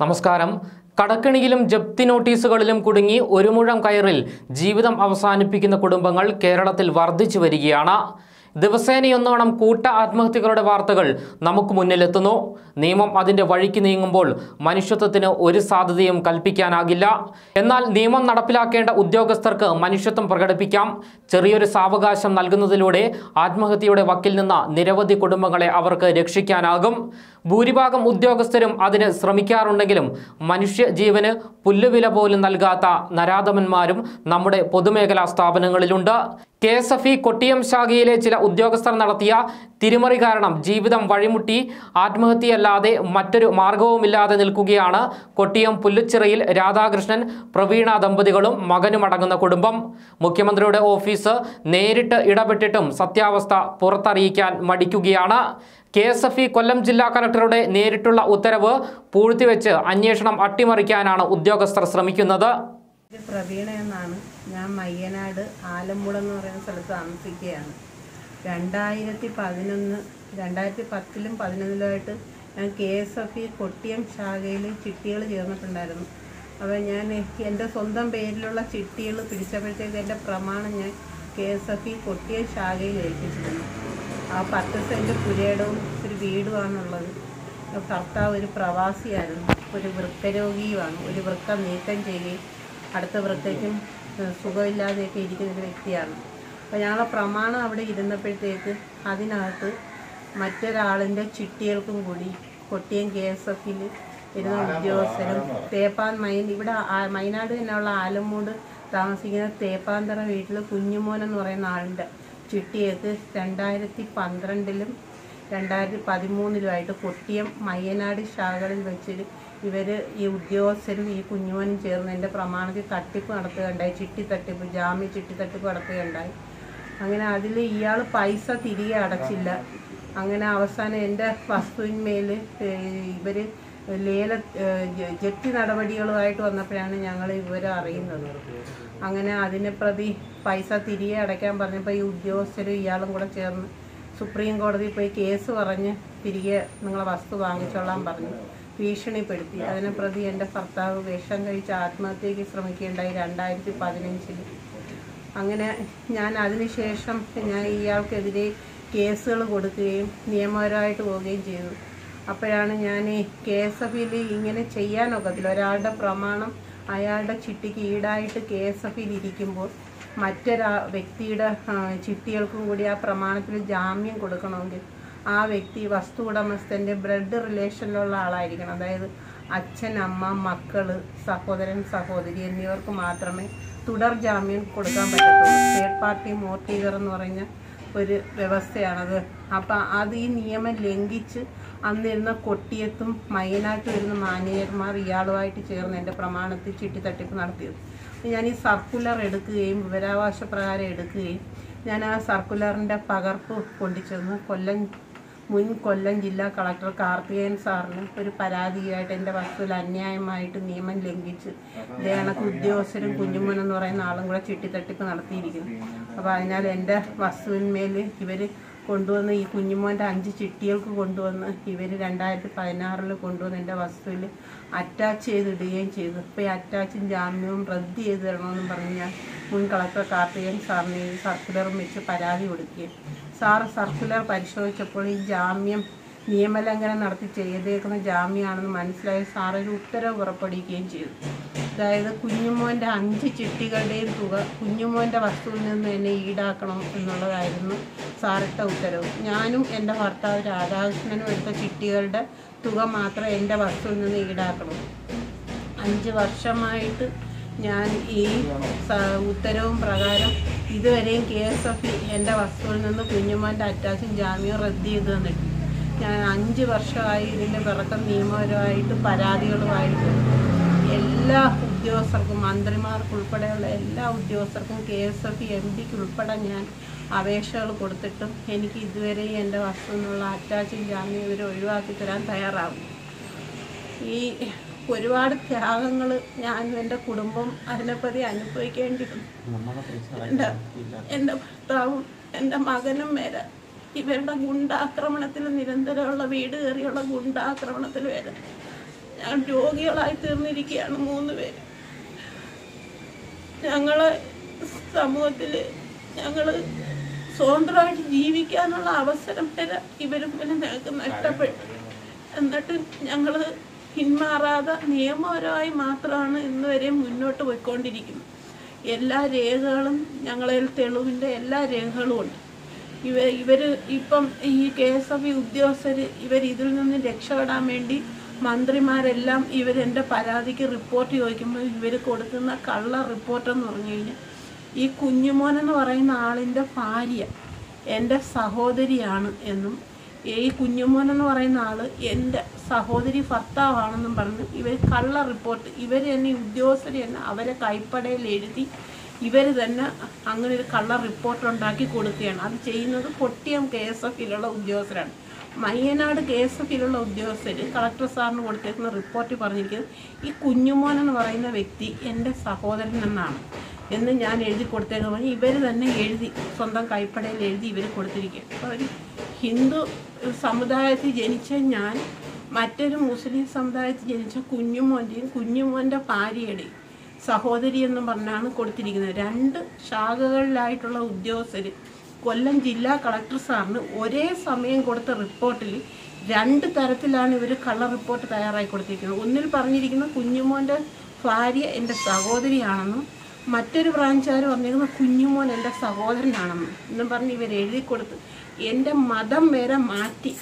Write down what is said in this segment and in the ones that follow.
നമസ്കാരം. കടക്കിണിയിലും ജപ്തി നോട്ടീസുകളിലും കുടുങ്ങി ഒരു മുഴം കയറിൽ ജീവിതം അവസാനിപ്പിക്കുന്ന കുടുംബങ്ങൾ കേരളത്തിൽ വർദ്ധിച്ചു വരികയാണ്. ദിവസേനയൊന്നോണം കൂട്ട ആത്മഹത്യകളുടെ വാർത്തകൾ നമുക്ക് മുന്നിലെത്തുന്നു. നിയമം അതിന്റെ വഴിക്ക് നീങ്ങുമ്പോൾ മനുഷ്യത്വത്തിന് ഒരു സാധ്യതയും കൽപ്പിക്കാനാകില്ല. എന്നാൽ നിയമം നടപ്പിലാക്കേണ്ട ഉദ്യോഗസ്ഥർക്ക് മനുഷ്യത്വം പ്രകടിപ്പിക്കാം. ചെറിയൊരു സാവകാശം നൽകുന്നതിലൂടെ ആത്മഹത്യയുടെ വക്കിൽ നിന്ന നിരവധി കുടുംബങ്ങളെ അവർക്ക് രക്ഷിക്കാനാകും. ഭൂരിഭാഗം ഉദ്യോഗസ്ഥരും അതിന് ശ്രമിക്കാറുണ്ടെങ്കിലും മനുഷ്യ ജീവന് പുല്ലുവില പോലും നൽകാത്ത നരാധമന്മാരും നമ്മുടെ പൊതുമേഖലാ സ്ഥാപനങ്ങളിലുണ്ട്. K S F E Kottiyam ശാഖയിലെ ചില ഉദ്യോഗസ്ഥർ നടത്തിയ തിരിമറി കാരണം ജീവിതം വഴിമുട്ടി ആത്മഹത്യയല്ലാതെ മറ്റൊരു മാർഗവുമില്ലാതെ നിൽക്കുകയാണ് കൊട്ടിയം പുല്ലുച്ചിറയിൽ രാധാകൃഷ്ണൻ പ്രവീണ ദമ്പതികളും മകനുമടങ്ങുന്ന കുടുംബം. മുഖ്യമന്ത്രിയുടെ ഓഫീസ് നേരിട്ട് ഇടപെട്ടിട്ടും സത്യാവസ്ഥ പുറത്തറിയിക്കാൻ മടിക്കുകയാണ്. K S F E Kollam ജില്ലാ കലക്ടറുടെ നേരിട്ടുള്ള ഉത്തരവ് പൂഴ്ത്തിവെച്ച് അന്വേഷണം അട്ടിമറിക്കാനാണ് ഉദ്യോഗസ്ഥർ ശ്രമിക്കുന്നത്. പ്രവീണ എന്നാണ്. ഞാൻ മയ്യനാട് ആലമ്പുഴ എന്ന് പറയുന്ന സ്ഥലത്ത് താമസിക്കുകയാണ്. രണ്ടായിരത്തി പതിനൊന്ന് രണ്ടായിരത്തി പത്തിലും പതിനൊന്നിലുമായിട്ട് ഞാൻ K S F E Kottiyam ശാഖയിൽ ചിട്ടികൾ ചേർന്നിട്ടുണ്ടായിരുന്നു. അപ്പോൾ ഞാൻ എന്റെ സ്വന്തം പേരിലുള്ള ചിട്ടികൾ പിടിച്ചപ്പോഴത്തേക്ക് എന്റെ പ്രമാണം ഞാൻ K S F E Kottiyam ശാഖയിൽ ഏൽപ്പിച്ചിരുന്നു. ആ പത്ത് സെന്റ് പുരയിടവും ഒരു വീടുമാണുള്ളത് ഭർത്താവ് ഒരു പ്രവാസിയായിരുന്നു ഒരു വൃക്കരോഗിയുമാണ്. ഒരു വൃക്ക നീക്കം ചെയ്യുകയും അടുത്ത വൃക്കയ്ക്കും സുഖമില്ലാതെയൊക്കെ ഇരിക്കുന്ന ഒരു വ്യക്തിയാണ്. അപ്പോൾ ഞങ്ങളെ പ്രമാണം അവിടെ ഇരുന്നപ്പോഴത്തേക്ക് അതിനകത്ത് മറ്റൊരാളിന്റെ ചിട്ടികൾക്കും കൂടി കൊട്ടിയം കെ എസ് എഫിൽ ഇരുന്ന ഉദ്യോഗസ്ഥരും തേപ്പാൻ മൈൻ ഇവിടെ മൈനാട് തന്നെയുള്ള ആലമൂട് താമസിക്കുന്ന തേപ്പാന്തറ വീട്ടിൽ കുഞ്ഞുമോൻ എന്ന് പറയുന്ന ആളിന്റെ ചിട്ടിയേക്ക് രണ്ടായിരത്തി പന്ത്രണ്ടിലും രണ്ടായിരത്തി പതിമൂന്നിലുമായിട്ട് കൊട്ടിയം മയ്യനാട് ശാഖകളിൽ വെച്ച് ഇവർ ഈ ഉദ്യോഗസ്ഥരും ഈ കുഞ്ഞുമോനും ചേർന്ന് എന്റെ പ്രമാണത്തിൽ തട്ടിപ്പ് നടത്തുകയുണ്ടായി ചിട്ടി തട്ടിപ്പ് ജാമ്യ ചിട്ടി തട്ടിപ്പ് നടത്തുകയുണ്ടായി. അങ്ങനെ അതിൽ ഇയാൾ പൈസ തിരികെ അടച്ചില്ല. അങ്ങനെ അവസാനം എന്റെ വസ്തുവിന്മേൽ ഇവർ ലേല ജപ്തി നടപടികളുമായിട്ട് വന്നപ്പോഴാണ് ഞങ്ങൾ ഇവരെ അറിയുന്നത്. അങ്ങനെ അതിനെ പ്രതി പൈസ തിരികെ അടയ്ക്കാൻ പറഞ്ഞപ്പോൾ ഈ ഉദ്യോഗസ്ഥരും ഇയാളും കൂടെ ചേർന്ന് സുപ്രീം കോടതിയിൽ പോയി കേസ് പറഞ്ഞ് തിരികെ നിങ്ങളെ വസ്തു വാങ്ങിച്ചോളാൻ പറഞ്ഞു ഭീഷണിപ്പെടുത്തി. അതിനെ പ്രതി എന്റെ ഭർത്താവ് വിഷം കഴിച്ച് ആത്മഹത്യയ്ക്ക് ശ്രമിക്കുകയുണ്ടായി രണ്ടായിരത്തി പതിനഞ്ചിൽ അങ്ങനെ ഞാൻ അതിനുശേഷം ഞാൻ ഇയാൾക്കെതിരെ കേസുകൾ കൊടുക്കുകയും നിയമപരമായിട്ട് പോവുകയും ചെയ്തു. അപ്പോഴാണ് ഞാൻ കെ എസ് എഫിൽ ഇങ്ങനെ ചെയ്യാനൊക്കത്തില്ല. ഒരാളുടെ പ്രമാണം അയാളുടെ ചിട്ടിക്ക് ഈടായിട്ട് കെ എസ് എഫിൽ ഇരിക്കുമ്പോൾ മറ്റൊരാ വ്യക്തിയുടെ ചിട്ടികൾക്കും കൂടി ആ പ്രമാണത്തിൽ ജാമ്യം കൊടുക്കണമെങ്കിൽ ആ വ്യക്തി വസ്തു ഉടമസ്ഥന്റെ ബ്ലഡ് റിലേഷനിലുള്ള ആളായിരിക്കണം. അതായത് അച്ഛൻ അമ്മ മക്കൾ സഹോദരൻ സഹോദരി എന്നിവർക്ക് മാത്രമേ തുടർ ജാമ്യം കൊടുക്കാൻ പറ്റത്തുള്ളൂ. തേർഡ് പാർട്ടി മോർട്ടീജർ എന്ന് പറഞ്ഞ ഒരു വ്യവസ്ഥയാണത്. അപ്പം അത് ഈ നിയമം ലംഘിച്ച് അന്നിരുന്ന കൊട്ടിയത്തും മൈനായിട്ട് വരുന്ന മാനേജർമാർ ഇയാളുമായിട്ട് ചേർന്ന് എന്റെ പ്രമാണത്തിൽ ചിട്ടി തട്ടിപ്പ് നടത്തിയത് ഞാൻ ഈ സർക്കുലർ എടുക്കുകയും വിവരാവകാശ പ്രകാരം എടുക്കുകയും ഞാൻ ആ സർക്കുലറിന്റെ പകർപ്പ് കൊണ്ടുചെന്ന് കൊല്ലം മുൻ കൊല്ലം ജില്ലാ കളക്ടർ കാർത്തികേയൻ സാറിന് ഒരു പരാതിയായിട്ട് എന്റെ വസ്തുവിൽ അന്യായമായിട്ട് നിയമം ലംഘിച്ച് ദേണക്ക് ഉദ്യോഗസ്ഥരും കുഞ്ഞുമോൻ എന്ന് പറയുന്ന ആളും കൂടെ ചിട്ടിത്തട്ടിപ്പ് നടത്തിയിരിക്കുന്നു. അപ്പോൾ അതിനാൽ എന്റെ വസ്തുവിന്മേൽ ഇവർ കൊണ്ടുവന്ന് ഈ കുഞ്ഞുമോന്റെ അഞ്ച് ചിട്ടികൾക്ക് കൊണ്ടുവന്ന് ഇവർ രണ്ടായിരത്തി പതിനാറിൽ കൊണ്ടുവന്ന് എന്റെ വസ്തുവിൽ അറ്റാച്ച് ചെയ്തിടുകയും ചെയ്തു. ഇപ്പം ഈ അറ്റാച്ചും ജാമ്യവും റദ്ദ് ചെയ്ത് തരണമെന്നും പറഞ്ഞ് ഞാൻ മുൻ കളക്ടർ കാർത്തികൻ സാറിന് ഈ സർക്കുലറും വെച്ച് പരാതി കൊടുക്കുകയും. സാർ സർക്കുലർ പരിശോധിച്ചപ്പോൾ ഈ ജാമ്യം നിയമലംഘനം നടത്തി ചെയ്തേക്കുന്ന ജാമ്യമാണെന്ന് മനസ്സിലായി. സാറൊരു ഉത്തരവ് പുറപ്പെടുവിക്കുകയും ചെയ്തു. അതായത് കുഞ്ഞുമോന്റെ അഞ്ച് ചിട്ടികളുടെയും തുക കുഞ്ഞുമോന്റെ വസ്തുവിൽ നിന്ന് തന്നെ ഈടാക്കണം എന്നുള്ളതായിരുന്നു സാറിട്ട ഉത്തരവ്. ഞാനും എന്റെ ഭർത്താവ് രാധാകൃഷ്ണനും എടുത്ത ചിട്ടികളുടെ തുക മാത്രം എന്റെ വസ്തുവിൽ നിന്ന് ഈടാക്കണം. അഞ്ച് വർഷമായിട്ട് ഞാൻ ഈ ഉത്തരവും പ്രകാരം ഇതുവരെയും കെ എസ് എഫ് എന്റെ വസ്തുവിൽ നിന്ന് കുഞ്ഞുമോന്റെ അറ്റാച്ചും ജാമ്യവും റദ്ദ് ചെയ്ത് തന്നിട്ടുണ്ട്. ഞാൻ അഞ്ച് വർഷമായി ഇതിന്റെ പിറക്കം നിയമപരമായിട്ട് പരാതികളുമായിട്ട് എല്ലാ ഉദ്യോഗസ്ഥർക്കും മന്ത്രിമാർക്കുൾപ്പെടെയുള്ള എല്ലാ ഉദ്യോഗസ്ഥർക്കും കെ എസ് എഫ് എം ഡിക്ക് ഉൾപ്പെടെ ഞാൻ അപേക്ഷകൾ കൊടുത്തിട്ടും എനിക്ക് ഇതുവരെയും എന്റെ വസ്തു നിന്നുള്ള അറ്റാച്ചും ജാമ്യം ഇവർ ഒഴിവാക്കി തരാൻ തയ്യാറാകും ഈ ഒരുപാട് ത്യാഗങ്ങൾ ഞാൻ എന്റെ കുടുംബം അതിനെപ്പറ്റി അനുഭവിക്കേണ്ടിയിരുന്നു എന്റെ എന്റെ ഭർത്താവും എന്റെ മകനും വരെ ഇവരുടെ ഗുണ്ടാക്രമണത്തിൽ നിരന്തരമുള്ള വീട് കയറിയുള്ള ഗുണ്ടാക്രമണത്തിൽ വരെ ഞാൻ രോഗികളായി തീർന്നിരിക്കുകയാണ് മൂന്ന് പേര്. ഞങ്ങൾ സമൂഹത്തിൽ ഞങ്ങൾ സ്വതന്ത്രമായിട്ട് ജീവിക്കാനുള്ള അവസരം വരെ ഇവരും പിന്നെ ഞങ്ങൾക്ക് നഷ്ടപ്പെട്ടു എന്നിട്ട് ഞങ്ങൾ പിന്മാറാതെ നിയമപരമായി മാത്രമാണ് ഇന്ന് വരെ മുന്നോട്ട് പോയിക്കൊണ്ടിരിക്കുന്നത്. എല്ലാ രേഖകളും ഞങ്ങളിൽ തെളിവിന്റെ എല്ലാ രേഖകളും ഉണ്ട്. ഇവ ഇവർ ഇപ്പം ഈ കെ എസ് എഫ് ഉദ്യോഗസ്ഥർ ഇവർ ഇതിൽ നിന്ന് രക്ഷപ്പെടാൻ വേണ്ടി മന്ത്രിമാരെല്ലാം ഇവരെന്റെ പരാതിക്ക് റിപ്പോർട്ട് ചോദിക്കുമ്പോൾ ഇവർ കൊടുക്കുന്ന കള്ള റിപ്പോർട്ടെന്ന് പറഞ്ഞു കഴിഞ്ഞാൽ ഈ കുഞ്ഞുമോൻ എന്ന് പറയുന്ന ആളിന്റെ ഭാര്യ എന്റെ സഹോദരിയാണ് എന്നും ഈ കുഞ്ഞുമോൻ എന്ന് പറയുന്ന ആൾ എന്റെ സഹോദരി ഭർത്താവാണെന്നും പറഞ്ഞ് ഇവർ കള്ള റിപ്പോർട്ട് ഇവർ തന്നെ ഉദ്യോഗസ്ഥർ തന്നെ അവരെ കൈപ്പടയിൽ എഴുതി ഇവർ തന്നെ അങ്ങനെ ഒരു കള്ള റിപ്പോർട്ട് ഉണ്ടാക്കി കൊടുക്കുകയാണ്. അത് ചെയ്യുന്നത് പൊട്ടിയം കെ എസ് എഫിലുള്ള ഉദ്യോഗസ്ഥരാണ്. മയ്യനാട് കെ എസ് എഫിലുള്ള ഉദ്യോഗസ്ഥർ കളക്ടർ സാറിന് കൊടുത്തേക്കുന്ന റിപ്പോർട്ട് പറഞ്ഞിരിക്കുന്നത് ഈ കുഞ്ഞുമോൻ എന്ന് പറയുന്ന വ്യക്തി എന്റെ സഹോദരൻ എന്നാണ്. എന്ന് ഞാൻ എഴുതി കൊടുത്തേക്കുന്ന പറഞ്ഞ് ഇവർ തന്നെ എഴുതി സ്വന്തം കൈപ്പടയിൽ എഴുതി ഇവർ കൊടുത്തിരിക്കുക അപ്പോൾ ഒരു ഹിന്ദു സമുദായത്തിൽ ജനിച്ച ഞാൻ മറ്റൊരു മുസ്ലിം സമുദായത്തിൽ ജനിച്ച കുഞ്ഞുമോന്റെയും കുഞ്ഞുമോന്റെ ഭാര്യയുടെയും സഹോദരി എന്ന് പറഞ്ഞാണ് കൊടുത്തിരിക്കുന്നത്. രണ്ട് ശാഖകളിലായിട്ടുള്ള ഉദ്യോഗസ്ഥർ കൊല്ലം ജില്ലാ കളക്ടർ സാറിന് ഒരേ സമയം കൊടുത്ത റിപ്പോർട്ടിൽ രണ്ട് തരത്തിലാണ് ഇവർ കള്ള റിപ്പോർട്ട് തയ്യാറായി കൊടുത്തിരിക്കുന്നത്. ഒന്നിൽ പറഞ്ഞിരിക്കുന്ന കുഞ്ഞുമോന്റെ ഭാര്യ എന്റെ സഹോദരിയാണെന്നും മറ്റൊരു ബ്രാഞ്ചുകാർ പറഞ്ഞിരുന്ന കുഞ്ഞുമോൻ എന്റെ സഹോദരനാണെന്ന്. എന്നും പറഞ്ഞ് ഇവർ എഴുതി കൊടുത്ത് എന്റെ മതം വരെ മാറ്റി.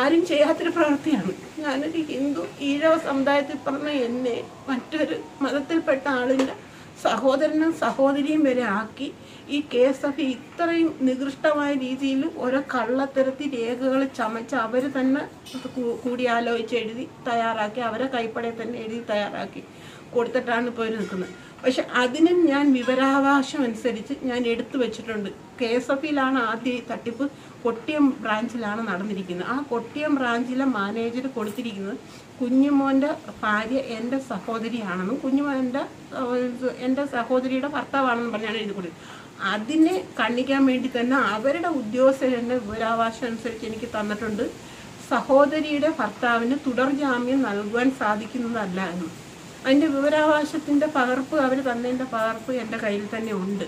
ആരും ചെയ്യാത്തൊരു പ്രവൃത്തിയാണ്. ഞാനൊരു ഹിന്ദു ഈഴവ സമുദായത്തിൽ പറഞ്ഞ എന്നെ മറ്റൊരു മതത്തിൽപ്പെട്ട ആളിന്റെ സഹോദരനും സഹോദരിയും വരെ ആക്കി ഈ കേസ് എഫ് ഇത്രയും നികൃഷ്ടമായ രീതിയിൽ ഓരോ കള്ളത്തരത്തി രേഖകൾ ചമച്ച് അവർ തന്നെ കൂടിയാലോചിച്ച് എഴുതി തയ്യാറാക്കി അവരെ കൈപ്പടയിൽ തന്നെ എഴുതി തയ്യാറാക്കി. കൊടുത്തിട്ടാണ് ഇപ്പോൾ നിൽക്കുന്നത്. പക്ഷെ അതിനും ഞാൻ വിവരാവകാശം അനുസരിച്ച് ഞാൻ എടുത്തു വെച്ചിട്ടുണ്ട്. കെ എസ് എഫിലാണ് ആദ്യം തട്ടിപ്പ്. കൊട്ടിയം ബ്രാഞ്ചിലാണ് നടന്നിരിക്കുന്നത്. ആ കൊട്ടിയം ബ്രാഞ്ചിലെ മാനേജർ കൊടുത്തിരിക്കുന്നത് കുഞ്ഞുമോന്റെ ഭാര്യ എന്റെ സഹോദരിയാണെന്നും കുഞ്ഞുമോന്റെ എന്റെ സഹോദരിയുടെ ഭർത്താവാണെന്നും പറഞ്ഞാണ് എഴുതി കൊടുത്തത് അതിനെ കണ്ണിക്കാൻ വേണ്ടി തന്നെ അവരുടെ ഉദ്യോഗസ്ഥർ എന്റെ വിവരാവകാശം അനുസരിച്ച് എനിക്ക് തന്നിട്ടുണ്ട്. സഹോദരിയുടെ ഭർത്താവിന് തുടർ ജാമ്യം നൽകുവാൻ സാധിക്കുന്നതല്ല എന്നും. അതിന്റെ വിവരാവകാശത്തിന്റെ പകർപ്പ് അവർ തന്നതിന്റെ പകർപ്പ് എന്റെ കയ്യിൽ തന്നെ ഉണ്ട്.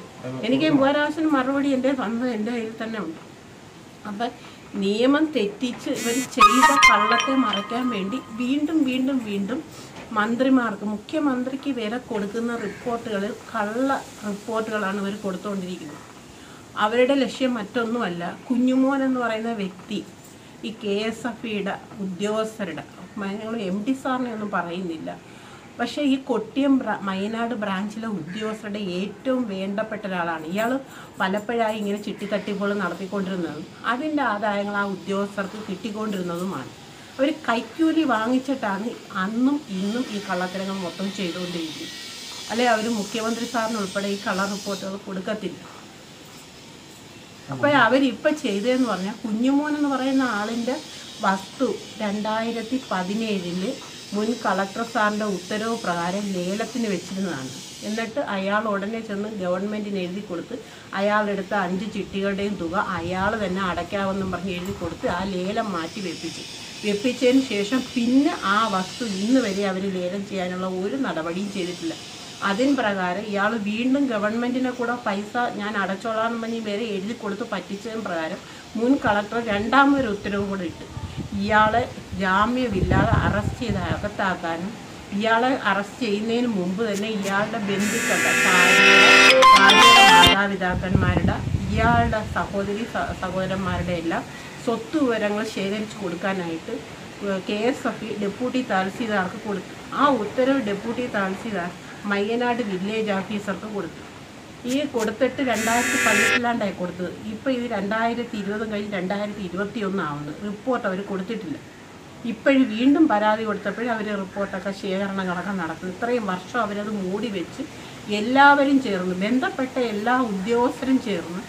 എനിക്ക് വിവരാവകാശത്തിന് മറുപടി എന്റെ തന്നത് എന്റെ കയ്യിൽ തന്നെ ഉണ്ട്. അപ്പം നിയമം തെറ്റിച്ച് ഇവർ ചെയ്ത കള്ളത്തെ മറയ്ക്കാൻ വേണ്ടി വീണ്ടും വീണ്ടും വീണ്ടും മന്ത്രിമാർക്ക് മുഖ്യമന്ത്രിക്ക് വരെ കൊടുക്കുന്ന റിപ്പോർട്ടുകളിൽ കള്ള റിപ്പോർട്ടുകളാണ് ഇവർ കൊടുത്തുകൊണ്ടിരിക്കുന്നത് അവരുടെ ലക്ഷ്യം മറ്റൊന്നുമല്ല. കുഞ്ഞുമോൻ എന്ന് പറയുന്ന വ്യക്തി ഈ കെ എസ് എഫ് ഇയുടെ ഉദ്യോഗസ്ഥരുടെ ഞങ്ങൾ എം ഡി സാറിനെ ഒന്നും പറയുന്നില്ല. പക്ഷേ ഈ കൊട്ടിയം മയനാട് ബ്രാഞ്ചിലെ ഉദ്യോഗസ്ഥരുടെ ഏറ്റവും വേണ്ടപ്പെട്ട ഒരാളാണ്. ഇയാൾ പലപ്പോഴായി ഇങ്ങനെ ചിട്ടിത്തട്ടിപ്പുകൾ നടത്തിക്കൊണ്ടിരുന്നതും അതിന്റെ ആദായങ്ങൾ ആ ഉദ്യോഗസ്ഥർക്ക് കിട്ടിക്കൊണ്ടിരുന്നതുമാണ്. അവർ കൈക്കൂലി വാങ്ങിച്ചിട്ടാണ് അന്നും ഇന്നും ഈ കള്ളത്തരങ്ങൾ മൊത്തം ചെയ്തുകൊണ്ടിരിക്കുന്നത്. അല്ലെ അവർ മുഖ്യമന്ത്രി സാറിനുൾപ്പെടെ ഈ കള്ള റിപ്പോർട്ടുകൾ കൊടുക്കത്തില്ല. അപ്പോൾ അവരിപ്പോൾ ചെയ്തതെന്ന് പറഞ്ഞാൽ കുഞ്ഞുമോൻ എന്ന് പറയുന്ന ആളിന്റെ വസ്തു രണ്ടായിരത്തി പതിനേഴിൽ മുൻ കളക്ടർ സാറിന്റെ ഉത്തരവ് പ്രകാരം ലേലത്തിന് വെച്ചിരുന്നതാണ്. എന്നിട്ട് അയാൾ ഉടനെ ചെന്ന് ഗവൺമെന്റിന് എഴുതി കൊടുത്ത് അയാളെടുത്ത അഞ്ച് ചിട്ടികളുടെയും തുക അയാൾ തന്നെ അടയ്ക്കാമെന്നും പറഞ്ഞ് എഴുതി കൊടുത്ത് ആ ലേലം മാറ്റി വെപ്പിച്ചു. വെപ്പിച്ചതിന് ശേഷം പിന്നെ ആ വസ്തു ഇന്ന് വരെ അവർ ലേലം ചെയ്യാനുള്ള ഒരു നടപടിയും ചെയ്തിട്ടില്ല. അതിന് പ്രകാരം ഇയാൾ വീണ്ടും ഗവൺമെന്റിനെ കൂടെ പൈസ ഞാൻ അടച്ചോളാം എന്ന് പറഞ്ഞ് വരെ എഴുതി കൊടുത്ത് പറ്റിച്ചതിന് പ്രകാരം മുൻ കളക്ടർ രണ്ടാമതൊരു ഉത്തരവ് കൂടെ ഇട്ട്. ഇയാളെ ജാമ്യമില്ലാതെ അറസ്റ്റ് ചെയ്ത് അകത്താക്കാനും ഇയാളെ അറസ്റ്റ് ചെയ്യുന്നതിന് മുമ്പ് തന്നെ ഇയാളുടെ ബന്ധുക്കളുടെ മാതാപിതാക്കന്മാരുടെ ഇയാളുടെ സഹോദരി സഹോദരന്മാരുടെ എല്ലാം സ്വത്ത് വിവരങ്ങൾ ശേഖരിച്ച് കൊടുക്കാനായിട്ട് കെ എസ് എഫ് ഡെപ്യൂട്ടി തഹസീൽദാർക്ക് കൊടുത്തു ആ ഉത്തരവ് ഡെപ്യൂട്ടി തഹസീൽദാർ മയ്യനാട് വില്ലേജ് ഓഫീസർക്ക് കൊടുത്തു. ഈ കൊടുത്തിട്ട് രണ്ടായിരത്തി പതിനെട്ടിലാണ്ടായി കൊടുത്തത്. ഇപ്പോൾ ഇത് രണ്ടായിരത്തി ഇരുപതും കഴിഞ്ഞ് രണ്ടായിരത്തി ഇരുപത്തി ഒന്നാവുന്നു റിപ്പോർട്ട് അവർ കൊടുത്തിട്ടില്ല. ഇപ്പോഴും വീണ്ടും പരാതി കൊടുത്തപ്പോഴും അവർ റിപ്പോർട്ടൊക്കെ ശേഖരണങ്ങളൊക്കെ നടത്തുന്നു. ഇത്രയും വർഷം അവരത് മൂടി വെച്ച് എല്ലാവരും ചേർന്ന് ബന്ധപ്പെട്ട എല്ലാ ഉദ്യോഗസ്ഥരും ചേർന്ന്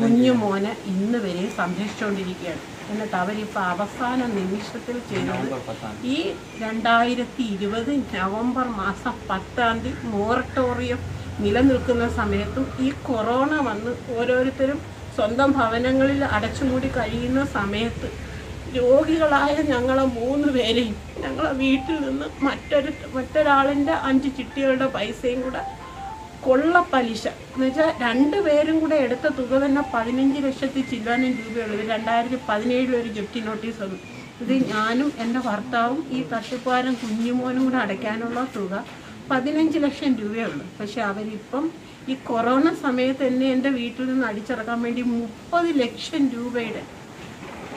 കുഞ്ഞുമോനെ ഇന്ന് വരെയും സംരക്ഷിച്ചുകൊണ്ടിരിക്കുകയാണ് എന്നിട്ട് അവരിപ്പോൾ അവസാന നിമിഷത്തിൽ ചെയ്തത് ഈ രണ്ടായിരത്തി ഇരുപത് നവംബർ മാസം പത്താം തീയതി മോറട്ടോറിയം നിലനിൽക്കുന്ന സമയത്തും ഈ കൊറോണ വന്ന് ഓരോരുത്തരും സ്വന്തം ഭവനങ്ങളിൽ അടച്ചുമൂടി കഴിയുന്ന സമയത്ത് രോഗികളായ ഞങ്ങളെ മൂന്ന് പേരെയും ഞങ്ങളെ വീട്ടിൽ നിന്ന് മറ്റൊരു മറ്റൊരാളിന്റെ അഞ്ച് ചിട്ടികളുടെ പൈസയും കൂടെ കൊള്ള പലിശ. എന്ന് വെച്ചാൽ രണ്ട് പേരും കൂടെ എടുത്ത തുക തന്നെ പതിനഞ്ച് ലക്ഷത്തി ചില്ലാനും രൂപയുള്ളത് രണ്ടായിരത്തി പതിനേഴിൽ ഒരു ജപ്തി നോട്ടീസ് വന്നു. ഇത് ഞാനും എന്റെ ഭർത്താവും ഈ തട്ടിപ്പാരും കുഞ്ഞുമോനും കൂടെ അടയ്ക്കാനുള്ള തുക. പതിനഞ്ച് ലക്ഷം രൂപയുള്ളൂ പക്ഷെ അവരിപ്പം ഈ കൊറോണ സമയത്ത് എന്നെ എന്റെ വീട്ടിൽ നിന്ന് അടിച്ചിറക്കാൻ വേണ്ടി മുപ്പത് ലക്ഷം രൂപയുടെ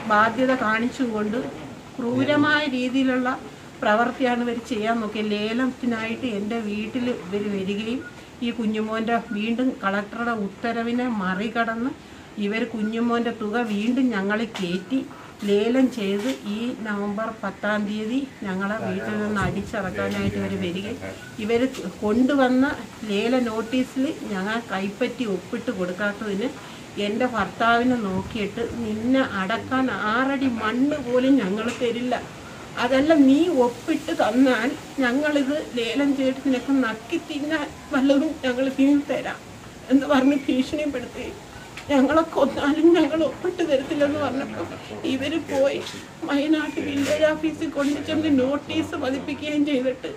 ബാധ്യത കാണിച്ചുകൊണ്ട് ക്രൂരമായ രീതിയിലുള്ള പ്രവൃത്തിയാണ് ഇവർ ചെയ്യാൻ നോക്കിയത്. ലേലത്തിനായിട്ട് എന്റെ വീട്ടിൽ ഇവർ വരികയും ഈ കുഞ്ഞുമോന്റെ വീണ്ടും കളക്ടറുടെ ഉത്തരവിനെ മറികടന്ന് ഇവർ കുഞ്ഞുമോന്റെ തുക വീണ്ടും ഞങ്ങൾ കയറ്റി ലേലം ചെയ്ത് ഈ നവംബർ പത്താം തീയതി ഞങ്ങളെ വീട്ടിൽ നിന്ന് അടിച്ചിറക്കാനായിട്ട് ഇവർ വരികയും ഇവർ കൊണ്ടുവന്ന ലേല നോട്ടീസിൽ ഞങ്ങൾ കൈപ്പറ്റി ഒപ്പിട്ട് കൊടുക്കാത്തതിന് എന്റെ ഭർത്താവിനെ നോക്കിയിട്ട് നിന്നെ അടക്കാൻ ആറടി മണ്ണ് പോലും ഞങ്ങൾ തരില്ല. അതെല്ലാം നീ ഒപ്പിട്ട് തന്നാൽ ഞങ്ങളിത് ലേലം ചെയ്തിട്ട് നിനക്ക് നക്കി തിന്നാൻ വല്ലതും ഞങ്ങൾ തിന്നു തരാം എന്ന് പറഞ്ഞ് ഭീഷണിപ്പെടുത്തി ഞങ്ങളെ കൊന്നാലും ഞങ്ങൾ ഒപ്പിട്ട് തരത്തില്ലെന്ന് പറഞ്ഞപ്പോൾ ഇവർ പോയി വയനാട്ട് വില്ലേജ് ഓഫീസിൽ കൊണ്ടുചെന്ന് നോട്ടീസ് പതിപ്പിക്കുകയും ചെയ്തിട്ട്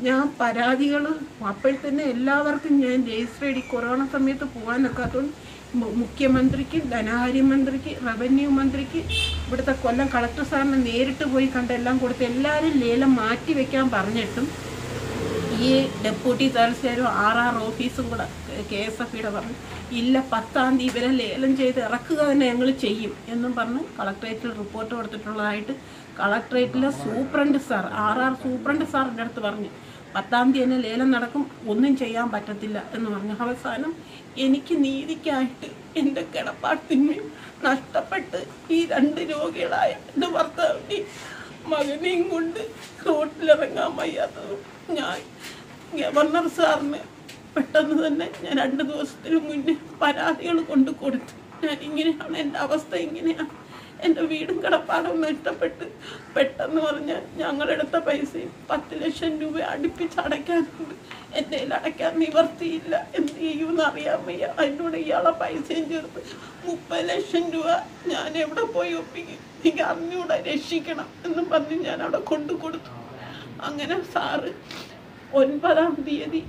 ഞാൻ പരാതികൾ അപ്പോഴത്തന്നെ എല്ലാവർക്കും ഞാൻ രജിസ്റ്റർ ചെയ്തി കൊറോണ സമയത്ത് പോകാനൊക്കാത്തതുകൊണ്ട് മുഖ്യമന്ത്രിക്ക് ധനകാര്യമന്ത്രിക്ക് റവന്യൂ മന്ത്രിക്ക് ഇവിടുത്തെ കൊല്ലം കളക്ടർ സാറിനെ നേരിട്ട് പോയി കണ്ട് എല്ലാം കൊടുത്ത് എല്ലാവരും ലേലം മാറ്റി വെക്കാൻ പറഞ്ഞിട്ടും ഈ ഡെപ്യൂട്ടി തഹസിൽദാരും ആർ ആർ ഓഫീസും കൂടെ കെ എസ് എഫ് ഇയുടെ പറഞ്ഞു ഇല്ല പത്താം തീയതി ഇവരെ ലേലം ചെയ്ത് ഇറക്കുക തന്നെ ഞങ്ങൾ ചെയ്യും എന്നും പറഞ്ഞ് കളക്ട്രേറ്റിൽ റിപ്പോർട്ട് കൊടുത്തിട്ടുള്ളതായിട്ട് കളക്ട്രേറ്റിലെ superintendent sir R R superintendent സാറിന്റെ അടുത്ത് പറഞ്ഞു പത്താം തീയതി തന്നെ ലേലം നടക്കും ഒന്നും ചെയ്യാൻ പറ്റത്തില്ല എന്ന് പറഞ്ഞു. അവസാനം എനിക്ക് നീതിക്കായിട്ട് എന്റെ കിടപ്പാട്ടിന്മേൽ നഷ്ടപ്പെട്ട് ഈ രണ്ട് രോഗികളായ എന്റെ ഭർത്താവിനെയും മകനെയും കൊണ്ട് റോട്ടിലിറങ്ങാൻ വയ്യാത്തതും. ഞാൻ ഗവർണർ സാറിന് പെട്ടെന്ന് തന്നെ ഞാൻ രണ്ട് ദിവസത്തിന് മുന്നേ പരാതികൾ കൊണ്ട് കൊടുത്തു. ഞാൻ ഇങ്ങനെയാണ് എന്റെ അവസ്ഥ ഇങ്ങനെയാണ്. എന്റെ വീടും കിടപ്പാടും നഷ്ടപ്പെട്ട് പെട്ടെന്ന് പറഞ്ഞാൽ ഞങ്ങളെടുത്ത പൈസയും പത്ത് ലക്ഷം രൂപ അടുപ്പിച്ച് അടയ്ക്കാനുണ്ട്. എന്റെ കയ്യിൽ അടയ്ക്കാൻ നിവർത്തിയില്ല. എന്ത് ചെയ്യുമെന്ന് അറിയാൻ വയ്യ. അതിനോട് ഇയാളെ പൈസയും ചേർത്ത് മുപ്പത് ലക്ഷം രൂപ ഞാൻ എവിടെ പോയി ഒപ്പിക്കും? എനിക്ക് അറിഞ്ഞൂടെ രക്ഷിക്കണം എന്നും പറഞ്ഞ് ഞാൻ അവിടെ കൊണ്ടു കൊടുത്തു. അങ്ങനെ സാറ് ഒൻപതാം തീയതി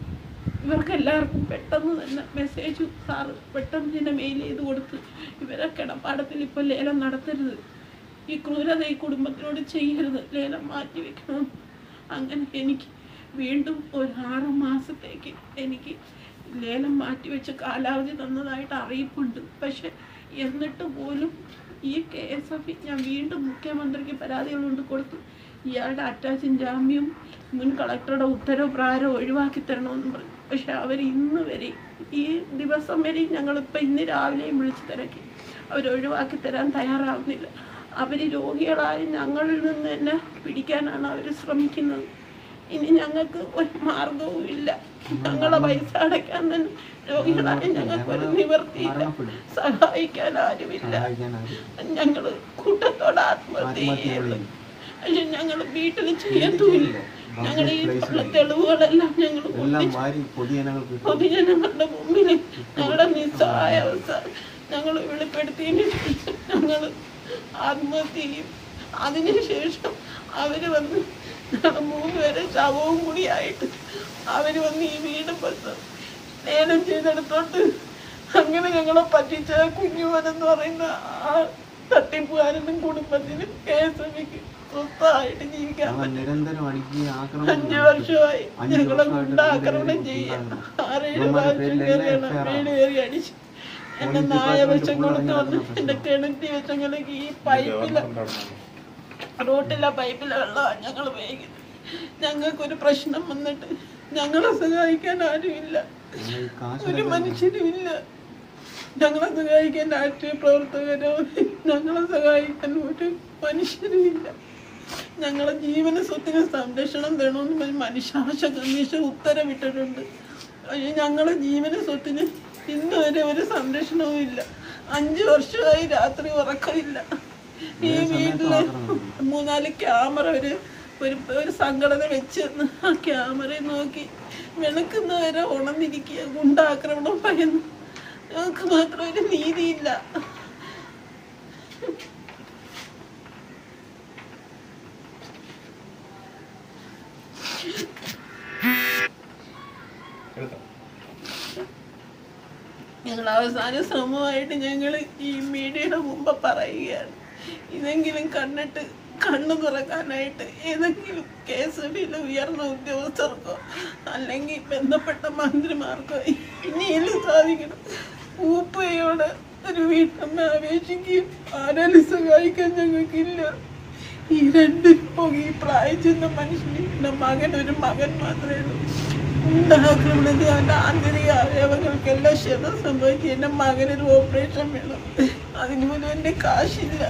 ഇവർക്ക് എല്ലാവർക്കും പെട്ടെന്ന് തന്നെ മെസ്സേജ് സാറ് പെട്ടെന്ന് തന്നെ മെയിൽ ചെയ്ത് കൊടുത്ത് ഇവരെ കിടപ്പാടത്തിൽ ഇപ്പോൾ ലേലം നടത്തരുത്. ഈ ക്രൂരത ഈ കുടുംബത്തിനോട് ചെയ്യരുത്. ലേലം മാറ്റി വെക്കണം. അങ്ങനെ എനിക്ക് വീണ്ടും ഒരു ആറ് മാസത്തേക്ക് എനിക്ക് ലേലം മാറ്റിവെച്ച് കാലാവധി തന്നതായിട്ട് അറിയിപ്പുണ്ട്. പക്ഷെ എന്നിട്ട് പോലും ഈ കെ എസ് എഫ് ഞാൻ വീണ്ടും മുഖ്യമന്ത്രിക്ക് പരാതികൾ കൊണ്ട് കൊടുത്തു. ഇയാളുടെ അറ്റാച്ചും ജാമ്യവും മുൻ കളക്ടറുടെ ഉത്തരവ് പ്രകാരം ഒഴിവാക്കി തരണമെന്ന് പറഞ്ഞു. പക്ഷെ അവർ ഇന്ന് വരെ ഈ ദിവസം വരെ ഞങ്ങളിപ്പോൾ ഇന്ന് രാവിലെയും വിളിച്ചു തിരക്കി. അവർ ഒഴിവാക്കി തരാൻ തയ്യാറാവുന്നില്ല. അവർ രോഗികളായ ഞങ്ങളിൽ നിന്ന് തന്നെ പിടിക്കാനാണ് അവർ ശ്രമിക്കുന്നത്. ഇനി ഞങ്ങൾക്ക് ഒരു മാർഗവും ഇല്ല. ഞങ്ങളെ പൈസ അടയ്ക്കാൻ തന്നെ രോഗികളായ ഞങ്ങൾക്ക് ഒരു നിവർത്തിയില്ല സഹായിക്കാൻ ആരുമില്ല. ഞങ്ങൾ കൂട്ടത്തോടെ ആത്മഹത്യ ചെയ്യുള്ളൂ പക്ഷെ ഞങ്ങൾ വീട്ടിൽ ചെയ്യത്തുമില്ല ഞങ്ങൾ ഈ തെളിവുകളെല്ലാം ഞങ്ങൾ പൊതുജനങ്ങളുടെ മുമ്പിൽ ഞങ്ങളുടെ നിസ്സഹായ അവസ്ഥ. ഞങ്ങൾ വെളിപ്പെടുത്തിയതിന് ശേഷം ഞങ്ങൾ ആത്മഹത്യ ചെയ്യും അതിനുശേഷം അവർ വന്ന് മൂന്നുപേരെ ശവവും കൂടിയായിട്ട് അവർ വന്ന് ഈ വീട് പത്ത് ലേലം ചെയ്തെടുത്തോട്ട് അങ്ങനെ ഞങ്ങളെ പറ്റിച്ച കുഞ്ഞുവനെന്ന് പറയുന്ന ആ തട്ടിപ്പുകാരനും കുടുംബത്തിനും കെ എസ് എഫ് സ്വസ്ഥമായിട്ട് ജീവിക്കാൻ പറ്റും. അഞ്ചു വർഷമായി ഞങ്ങളെ ആക്രമണം ചെയ്യാം ആറേഴ് പ്രാവശ്യം കയറിയാണ്. വീട് കയറി അടിച്ച്. എന്റെ നായ വശം കൊടുത്ത് വന്ന് എന്റെ കിണറ്റി വശങ്ങളിലേക്ക് ഈ പൈപ്പില റോട്ടിലെ പൈപ്പിലെ വെള്ളമാണ് ഞങ്ങൾ ഉപയോഗിക്കുന്നത് ഞങ്ങൾക്കൊരു പ്രശ്നം വന്നിട്ട് ഞങ്ങളെ സഹായിക്കാൻ ആരുമില്ല. ഒരു മനുഷ്യരും ഇല്ല. ഞങ്ങളെ സഹായിക്കാൻ രാഷ്ട്രീയ പ്രവർത്തകരോ? ഞങ്ങളെ സഹായിക്കാൻ ഒരു മനുഷ്യരും ഇല്ല. ഞങ്ങളെ ജീവന സ്വത്തിന് സംരക്ഷണം ഒരു മനുഷ്യാവകാശ കമ്മീഷൻ ഉത്തരവിട്ടിട്ടുണ്ട്. ഞങ്ങളെ ജീവന സ്വത്തിന് ഇന്നുവരെ ഒരു സംരക്ഷണവും ഇല്ല അഞ്ചു വർഷമായി രാത്രി ഉറക്കമില്ല. ഈ വീട്ടിൽ മൂന്നാൽ ക്യാമറ ഒരു ഒരു ഒരു സംഘടന വെച്ച് ആ ക്യാമറയിൽ നോക്കി വെളുക്കുന്നവരെ ഉണന്നിരിക്കുക ഗുണ്ടാക്രമണം ഭയന്ന് ഞങ്ങൾക്ക് മാത്രം ഒരു നീതിയില്ല. ഞങ്ങൾ അവസാന ശ്രമമായിട്ട് ഞങ്ങൾ ഈ മീഡിയയുടെ മുമ്പ് പറയുകയാണ്. ഇതെങ്കിലും കണ്ടിട്ട് കണ്ണു തുറക്കാനായിട്ട് ഏതെങ്കിലും കെ എസ് എഫിയിലെ ഉയർന്ന ഉദ്യോഗസ്ഥർക്കോ അല്ലെങ്കിൽ ബന്ധപ്പെട്ട മന്ത്രിമാർക്കോ ഇനിയെങ്കിലും സാധിക്കണം? ഊപ്പയോട് ഒരു വീട്ടമ്മ അപേക്ഷിക്കുകയും ആരെങ്കിലും സഹായിക്കാൻ ഞങ്ങൾക്കില്ല. ഈ രണ്ട് ഈ പ്രായം ചെന്ന മനുഷ്യന് എന്റെ മകൻ ഒരു മകൻ മാത്രമേ ഉള്ളൂ. ഉണ്ടാക്കുന്നത് അവന്റെ ആന്തരിക അവയവങ്ങൾക്കെല്ലാം ക്ഷതം സംഭവിച്ചു എന്റെ മകനൊരു ഓപ്പറേഷൻ വേണം. അതിന് മുന്നേ എന്റെ കാശില്ല.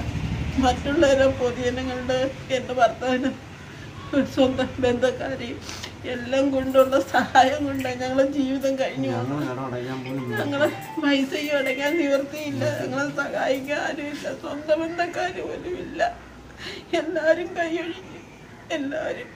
മറ്റുള്ളവരെ പൊതുജനങ്ങളുടെ എന്റെ ഭർത്താവിനും സ്വന്തം ബന്ധക്കാരെയും എല്ലാം കൊണ്ടുള്ള സഹായം കൊണ്ടാണ് ഞങ്ങളെ ജീവിതം കഴിഞ്ഞു. ഞങ്ങളെ പൈസയും അടയ്ക്കാൻ നിവർത്തിയില്ല ഞങ്ങളെ സഹായിക്കാൻ ആരുമില്ല. സ്വന്തം ബന്ധക്കാർ പോലും ഇല്ല എല്ലാവരും കൈയൊഴിഞ്ഞു എല്ലാവരും